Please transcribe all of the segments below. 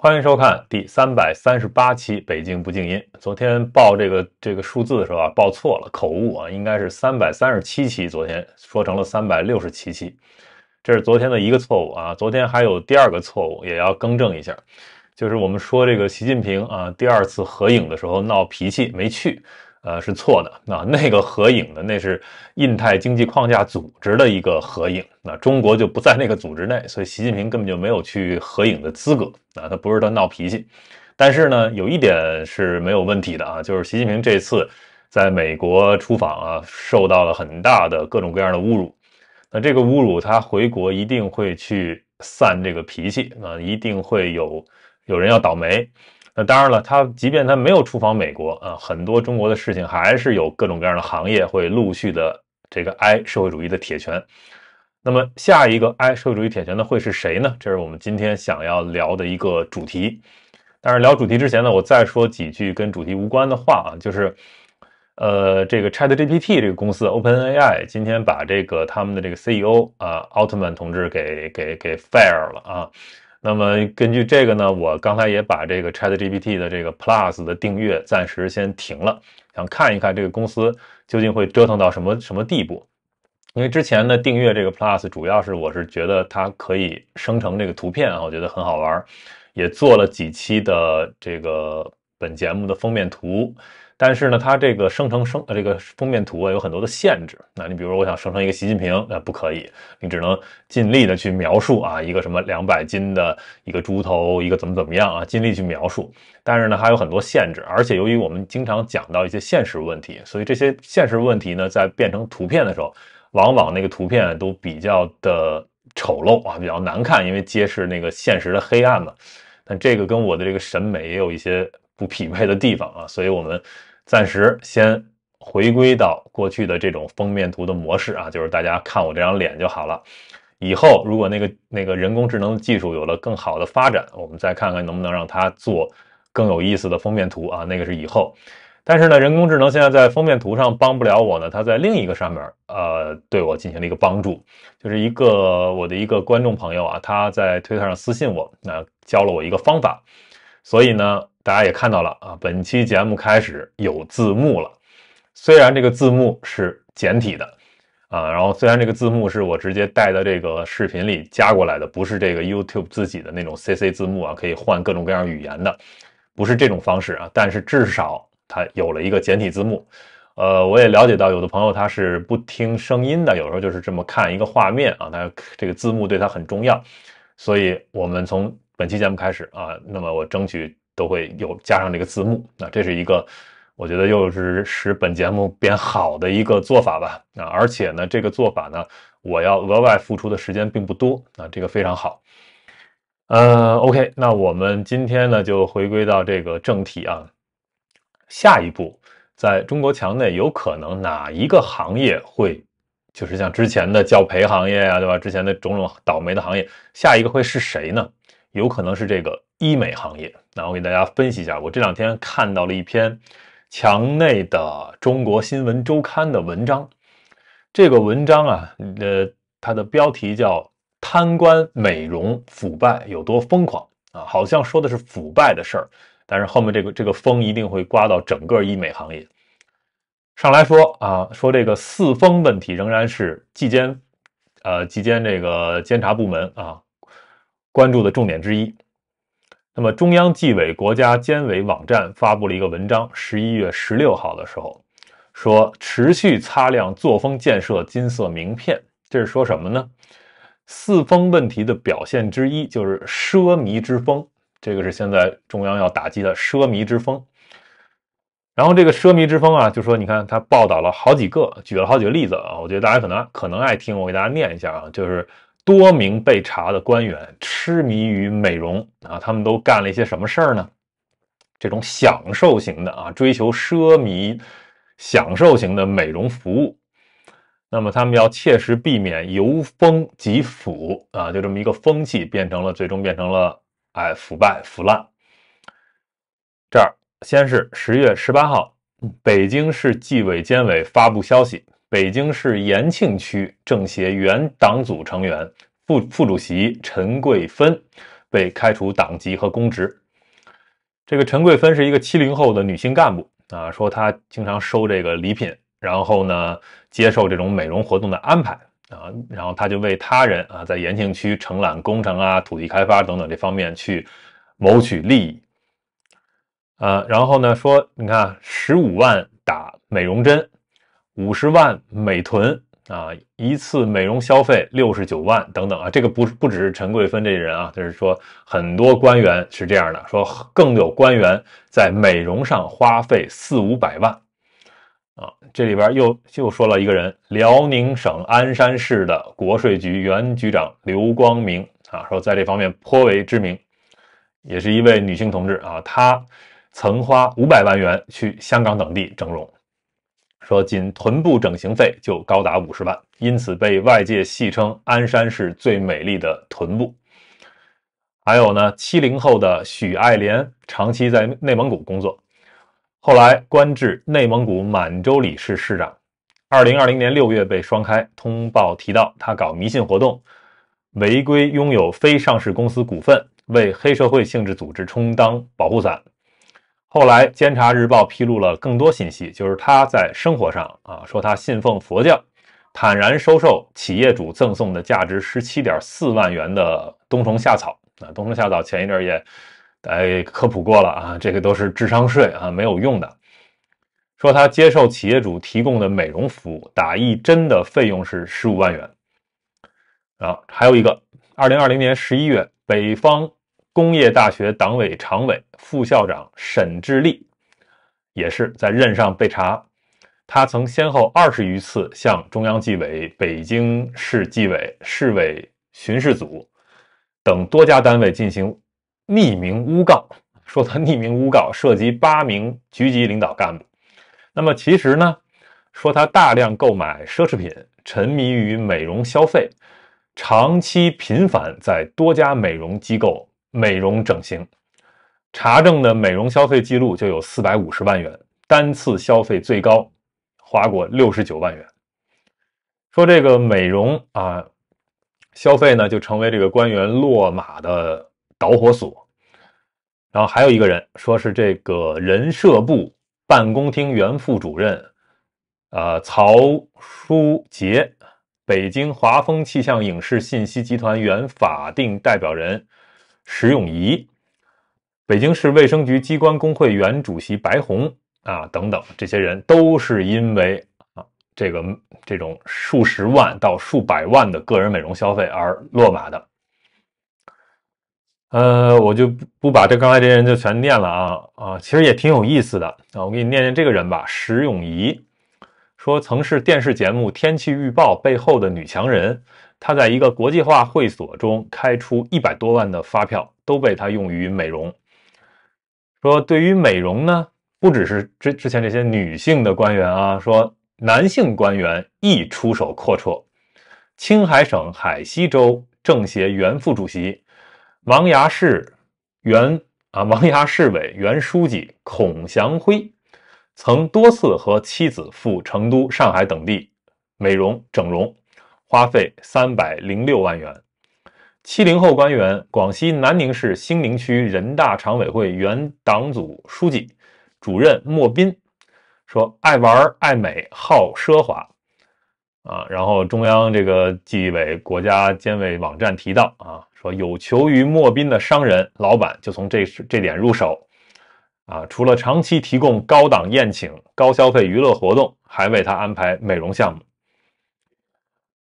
欢迎收看第三百三十八期《北京不静音》。昨天报这个这个数字的时候啊，报错了，口误啊，应该是三百三十七期，昨天说成了三百六十七期，这是昨天的一个错误啊。昨天还有第二个错误，也要更正一下，就是我们说这个习近平啊，第二次合影的时候闹脾气没去。呃，是错的。那那个合影的，那是印太经济框架组织的一个合影。那中国就不在那个组织内，所以习近平根本就没有去合影的资格。啊，他不是他闹脾气。但是呢，有一点是没有问题的啊，就是习近平这次在美国出访啊，受到了很大的各种各样的侮辱。那这个侮辱，他回国一定会去散这个脾气啊，一定会有有人要倒霉。那当然了，他即便他没有出访美国啊，很多中国的事情还是有各种各样的行业会陆续的这个挨社会主义的铁拳。那么下一个挨社会主义铁拳的会是谁呢？这是我们今天想要聊的一个主题。但是聊主题之前呢，我再说几句跟主题无关的话啊，就是，呃，这个 ChatGPT 这个公司 OpenAI 今天把这个他们的这个 CEO 啊奥特曼同志给给给 fire 了啊。那么根据这个呢，我刚才也把这个 ChatGPT 的这个 Plus 的订阅暂时先停了，想看一看这个公司究竟会折腾到什么什么地步。因为之前呢订阅这个 Plus 主要是我是觉得它可以生成这个图片啊，我觉得很好玩，也做了几期的这个本节目的封面图。但是呢，它这个生成生呃这个封面图啊有很多的限制。那你比如说，我想生成一个习近平，那不可以，你只能尽力的去描述啊，一个什么两百斤的一个猪头，一个怎么怎么样啊，尽力去描述。但是呢，还有很多限制，而且由于我们经常讲到一些现实问题，所以这些现实问题呢，在变成图片的时候，往往那个图片都比较的丑陋啊，比较难看，因为揭示那个现实的黑暗嘛。但这个跟我的这个审美也有一些不匹配的地方啊，所以我们。暂时先回归到过去的这种封面图的模式啊，就是大家看我这张脸就好了。以后如果那个那个人工智能技术有了更好的发展，我们再看看能不能让它做更有意思的封面图啊，那个是以后。但是呢，人工智能现在在封面图上帮不了我呢，它在另一个上面呃对我进行了一个帮助，就是一个我的一个观众朋友啊，他在推特上私信我，那教了我一个方法，所以呢。大家也看到了啊，本期节目开始有字幕了。虽然这个字幕是简体的啊，然后虽然这个字幕是我直接带的这个视频里加过来的，不是这个 YouTube 自己的那种 CC 字幕啊，可以换各种各样语言的，不是这种方式啊。但是至少它有了一个简体字幕。呃，我也了解到有的朋友他是不听声音的，有时候就是这么看一个画面啊，他这个字幕对他很重要。所以我们从本期节目开始啊，那么我争取。都会有加上这个字幕，那这是一个我觉得又是使本节目变好的一个做法吧。啊，而且呢，这个做法呢，我要额外付出的时间并不多，啊，这个非常好。呃，OK，那我们今天呢就回归到这个正题啊。下一步，在中国墙内有可能哪一个行业会，就是像之前的教培行业啊，对吧？之前的种种倒霉的行业，下一个会是谁呢？有可能是这个医美行业。那我给大家分析一下，我这两天看到了一篇墙内的《中国新闻周刊》的文章。这个文章啊，呃，它的标题叫“贪官美容腐败有多疯狂”啊，好像说的是腐败的事儿，但是后面这个这个风一定会刮到整个医美行业。上来说啊，说这个四风问题仍然是纪监，呃，纪监这个监察部门啊。关注的重点之一。那么，中央纪委国家监委网站发布了一个文章，十一月十六号的时候说，持续擦亮作风建设金色名片。这是说什么呢？四风问题的表现之一就是奢靡之风，这个是现在中央要打击的奢靡之风。然后这个奢靡之风啊，就说你看他报道了好几个，举了好几个例子啊，我觉得大家可能可能爱听，我给大家念一下啊，就是。多名被查的官员痴迷于美容啊，他们都干了一些什么事儿呢？这种享受型的啊，追求奢靡、享受型的美容服务，那么他们要切实避免由风及腐啊，就这么一个风气变成了，最终变成了哎腐败腐烂。这儿先是十月十八号，北京市纪委监委发布消息。北京市延庆区政协原党组成员、副副主席陈桂芬被开除党籍和公职。这个陈桂芬是一个七零后的女性干部啊，说她经常收这个礼品，然后呢接受这种美容活动的安排啊，然后她就为他人啊在延庆区承揽工程啊、土地开发等等这方面去谋取利益。啊，然后呢说，你看十五万打美容针，五十万美臀。啊，一次美容消费六十九万等等啊，这个不不只是陈桂芬这人啊，就是说很多官员是这样的，说更有官员在美容上花费四五百万啊。这里边又又说了一个人，辽宁省鞍山市的国税局原局长刘光明啊，说在这方面颇为知名，也是一位女性同志啊，她曾花五百万元去香港等地整容。说仅臀部整形费就高达五十万，因此被外界戏称鞍山市最美丽的臀部。还有呢，七零后的许爱莲长期在内蒙古工作，后来官至内蒙古满洲里市市长。二零二零年六月被双开通报提到，他搞迷信活动，违规拥有非上市公司股份，为黑社会性质组织充当保护伞。后来，《监察日报》披露了更多信息，就是他在生活上啊，说他信奉佛教，坦然收受企业主赠送的价值十七点四万元的冬虫夏草啊。冬虫夏草前一阵也哎科普过了啊，这个都是智商税啊，没有用的。说他接受企业主提供的美容服务，打一针的费用是十五万元。啊，还有一个，二零二零年十一月，北方。工业大学党委常委、副校长沈志立也是在任上被查，他曾先后二十余次向中央纪委、北京市纪委、市委巡视组等多家单位进行匿名诬告，说他匿名诬告涉及八名局级领导干部。那么其实呢，说他大量购买奢侈品，沉迷于美容消费，长期频繁在多家美容机构。美容整形查证的美容消费记录就有四百五十万元，单次消费最高花过六十九万元。说这个美容啊消费呢，就成为这个官员落马的导火索。然后还有一个人说是这个人社部办公厅原副主任，呃，曹书杰，北京华丰气象影视信息集团原法定代表人。石永仪，北京市卫生局机关工会原主席白红啊，等等，这些人都是因为啊这个这种数十万到数百万的个人美容消费而落马的。呃，我就不不把这刚才这些人就全念了啊啊，其实也挺有意思的啊，我给你念念这个人吧。石永仪说，曾是电视节目《天气预报》背后的女强人。他在一个国际化会所中开出一百多万的发票，都被他用于美容。说对于美容呢，不只是之之前这些女性的官员啊，说男性官员亦出手阔绰。青海省海西州政协原副主席王崖市原啊王崖市委原书记孔祥辉，曾多次和妻子赴成都、上海等地美容整容。花费三百零六万元。七零后官员，广西南宁市兴宁区人大常委会原党组书记、主任莫斌说：“爱玩爱美，好奢华。”啊，然后中央这个纪委国家监委网站提到啊，说有求于莫斌的商人老板就从这这点入手啊，除了长期提供高档宴请、高消费娱乐活动，还为他安排美容项目。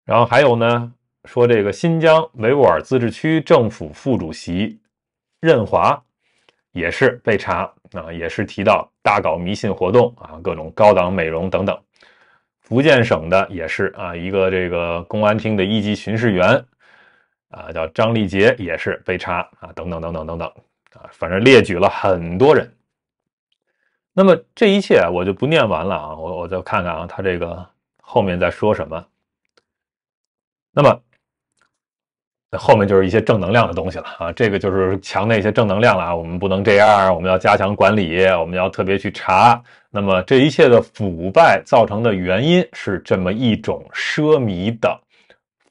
然后还有呢，说这个新疆维吾尔自治区政府副主席任华也是被查啊，也是提到大搞迷信活动啊，各种高档美容等等。福建省的也是啊，一个这个公安厅的一级巡视员啊，叫张立杰也是被查啊，等等等等等等啊，反正列举了很多人。那么这一切我就不念完了啊，我我就看看啊，他这个后面在说什么。那么，后面就是一些正能量的东西了啊，这个就是强那些正能量了啊。我们不能这样，我们要加强管理，我们要特别去查。那么这一切的腐败造成的原因是这么一种奢靡的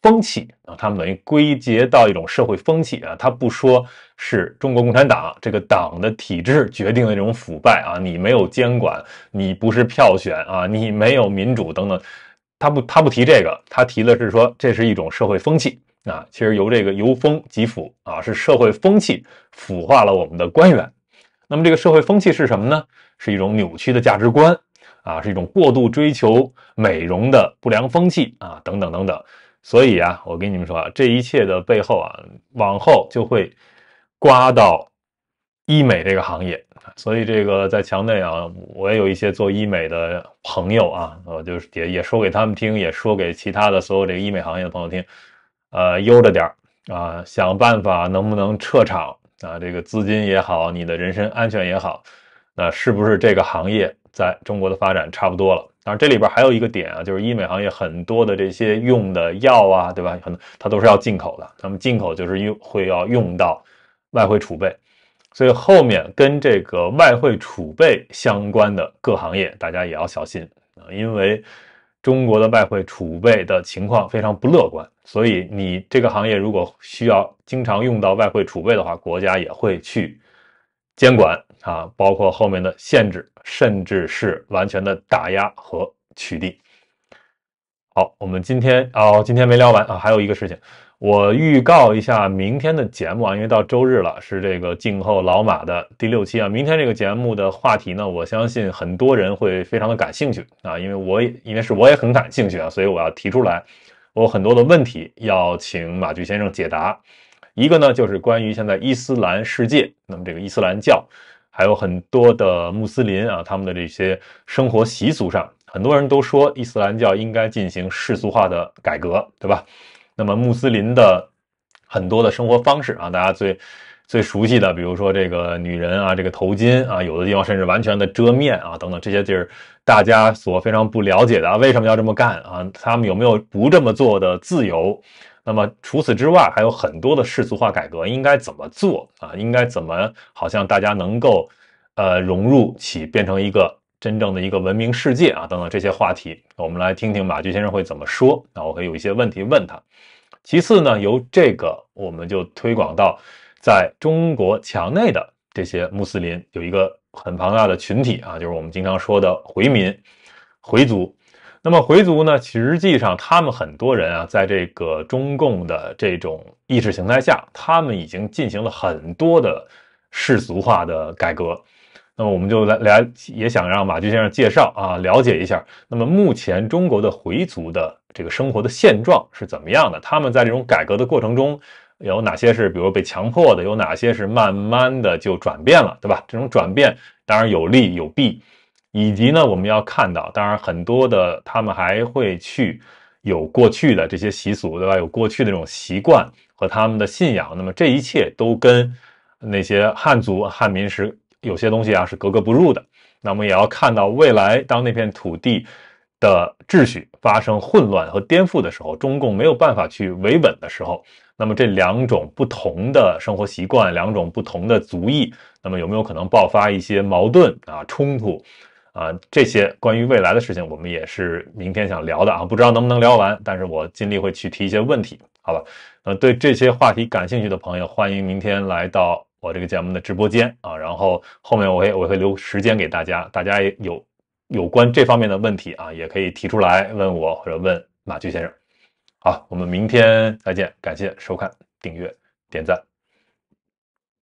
风气啊，他们等于归结到一种社会风气啊，他不说是中国共产党这个党的体制决定的这种腐败啊，你没有监管，你不是票选啊，你没有民主等等，他不他不提这个，他提的是说这是一种社会风气啊，其实由这个由风及腐啊，是社会风气腐化了我们的官员。那么这个社会风气是什么呢？是一种扭曲的价值观啊，是一种过度追求美容的不良风气啊，等等等等。所以啊，我跟你们说啊，这一切的背后啊，往后就会刮到医美这个行业。所以这个在墙内啊，我也有一些做医美的朋友啊，我就是也也说给他们听，也说给其他的所有这个医美行业的朋友听，呃，悠着点儿啊，想办法能不能撤场。啊，这个资金也好，你的人身安全也好，那是不是这个行业在中国的发展差不多了？当然，这里边还有一个点啊，就是医美行业很多的这些用的药啊，对吧？很它都是要进口的，那么进口就是用会要用到外汇储备，所以后面跟这个外汇储备相关的各行业，大家也要小心啊，因为。中国的外汇储备的情况非常不乐观，所以你这个行业如果需要经常用到外汇储备的话，国家也会去监管啊，包括后面的限制，甚至是完全的打压和取缔。好，我们今天哦，今天没聊完啊，还有一个事情。我预告一下明天的节目啊，因为到周日了，是这个静候老马的第六期啊。明天这个节目的话题呢，我相信很多人会非常的感兴趣啊，因为我也因为是我也很感兴趣啊，所以我要提出来，我有很多的问题要请马具先生解答。一个呢，就是关于现在伊斯兰世界，那么这个伊斯兰教还有很多的穆斯林啊，他们的这些生活习俗上，很多人都说伊斯兰教应该进行世俗化的改革，对吧？那么穆斯林的很多的生活方式啊，大家最最熟悉的，比如说这个女人啊，这个头巾啊，有的地方甚至完全的遮面啊，等等这些地儿，大家所非常不了解的啊，为什么要这么干啊？他们有没有不这么做的自由？那么除此之外，还有很多的世俗化改革应该怎么做啊？应该怎么好像大家能够呃融入起，变成一个。真正的一个文明世界啊，等等这些话题，我们来听听马驹先生会怎么说。那我会有一些问题问他。其次呢，由这个我们就推广到在中国墙内的这些穆斯林有一个很庞大的群体啊，就是我们经常说的回民、回族。那么回族呢，实际上他们很多人啊，在这个中共的这种意识形态下，他们已经进行了很多的世俗化的改革。那么我们就来来，也想让马驹先生介绍啊，了解一下。那么目前中国的回族的这个生活的现状是怎么样的？他们在这种改革的过程中，有哪些是比如被强迫的？有哪些是慢慢的就转变了，对吧？这种转变当然有利有弊，以及呢，我们要看到，当然很多的他们还会去有过去的这些习俗，对吧？有过去的这种习惯和他们的信仰。那么这一切都跟那些汉族汉民是。有些东西啊是格格不入的，那么也要看到未来，当那片土地的秩序发生混乱和颠覆的时候，中共没有办法去维稳的时候，那么这两种不同的生活习惯，两种不同的族裔，那么有没有可能爆发一些矛盾啊、冲突啊？这些关于未来的事情，我们也是明天想聊的啊，不知道能不能聊完，但是我尽力会去提一些问题，好吧？呃，对这些话题感兴趣的朋友，欢迎明天来到。我这个节目的直播间啊，然后后面我会我会留时间给大家，大家有有关这方面的问题啊，也可以提出来问我或者问马驹先生。好，我们明天再见，感谢收看、订阅、点赞。